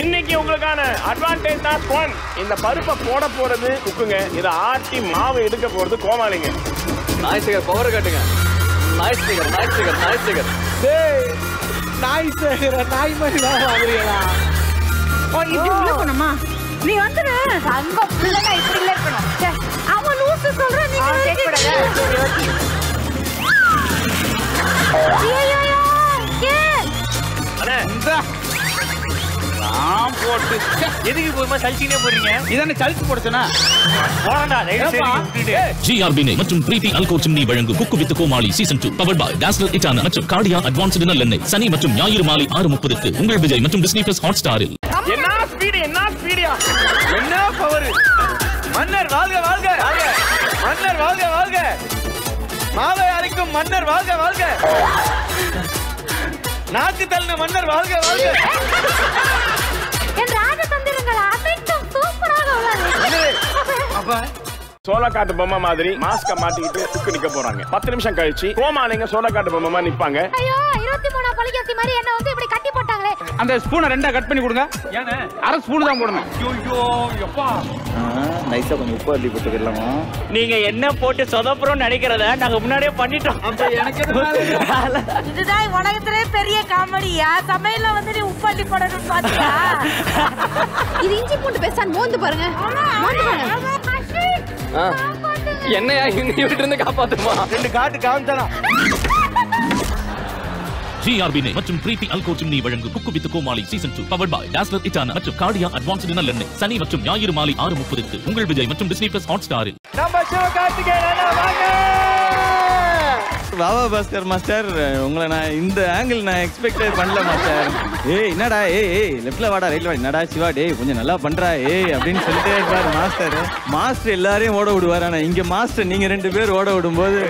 இன்னைக்கு உங்களுக்கான advantage task one இந்த பருப்பை போட போறது குக்குங்க இதை ஆட்டி மாவு எடுக்க போறது கோமாளிங்க. நாய் சிகர் பவர் காட்டுங்க. நாய் சிகர் நாய் சிகர் நாய் சிகர் நாய் சேகிற நாய் மாதிரி தான் வாங்குறீங்களா ஓ இப்படி உள்ள போனோமா நீ வந்துரு. அங்க பிள்ளைங்க இப்படி இல்ல இருக்கணும். நான் போட்டு. எதுக்கு போய் சலிச்சினே போறீங்க? இதானே சலிச்சு போட சொன்னா? போறா தயவு செய்து விட்டுட்டு ஜிஆர்பினை மற்றும் பிரீத்தி அல்கோ சிம்னி வழங்கும் cook with Comali season two power by Dazzler இட்டானா மற்றும் கார்டியா அட்வான்ஸ்டு நல்லெண்ணெய் சனி மற்றும் ஞாயிறு மாலை ஆறு முப்பதுக்கு உங்கள் விஜய் மற்றும் டிஸ்னி பிளஸ் ஹாட் ஸ்டாரில் என்ன ஸ்பீடு என்ன ஸ்பீடியா என்ன பவர் மன்னர் வாழ்க வாழ்க. மன்னர் வாழ்க வாழ்க. மாவை அரைக்கும் மன்னர் வாழ்க வாழ்க. நாக்கு தள்ளின மன்னர் வாழ்க வாழ்க. என் ராஜதந்திரங்கள் அனைத்தும் சூப்பராக உள்ளது. சோளக்காட்டு பொம்மை மாதிரி மாஸ்க மாட்டிக்கிட்டு குக்கு நிக்க போறாங்க. பத்து நிமிஷம் கழிச்சு கோமாளிங்க சோளக்காட்டு பொம்மை மாதிரி நிப்பாங்க. ஐயோ இருபத்தி மூணாம் பழிகாசி மாதிரி என்ன வந்து இப்படி கட்டி போட்டாங்களே. அந்த ஸ்பூனை ரெண்டா கட் பண்ணி கொடுங்க. ஏன்னு அரை ஸ்பூன் தான் போடணும். ஐயோ எப்பா? நைஸா கொஞ்சம் உப்பு அள்ளி போட்டுக்கலாமா? நீங்க என்ன போட்டு சொதப்புறோம்னு நினைக்கிறத நாங்க முன்னாடியே பண்ணிட்டோம். இதுதான் உலகத்திலே பெரிய காமெடியா சமையல்ல வந்து நீ உப்பள்ளி போடணும்னு பாத்தியா? இது இஞ்சி பூண்டு பேசான் மோந்து பாருங்க. மோந்து பாருங்க. என்னையா இந்த வீட்டு இருந்து காப்பாத்துமா? ரெண்டு காட்டு காமிச்சானா. ஜிஆர்பினை மற்றும் பிரீத்தி அல்கோ சிம்னி வழங்கும் cook with Comali season two power by Dazzler இட்டானா மற்றும் கார்டியா அட்வான்ஸ்டு நல்லெண்ணெய் சனி மற்றும் ஞாயிறு மாலை ஆறு முப்பதுக்கு உங்கள் விஜய் மற்றும் டிஸ்னி பிளஸ் ஹாட் ஸ்டாரில் நம்ம பாபா பாஸ்கர் மாஸ்டர் உங்களை நான் இந்த ஆங்கிள் நான் எக்ஸ்பெக்டே பண்ணல மாஸ்டர் ஏய் என்னடா ஏய் ஏய் லெஃப்ட்ல வாடா ரைட்ல வாடா என்னடா சிவா டேய் கொஞ்சம் நல்லா பண்றா ஏய் அப்படின்னு சொல்லிட்டே இருப்பாரு மாஸ்டர் மாஸ்டர் எல்லாரையும் ஓட விடுவார் ஆனா இங்க மாஸ்டர் நீங்க ரெண்டு பேர் ஓட விடும்போது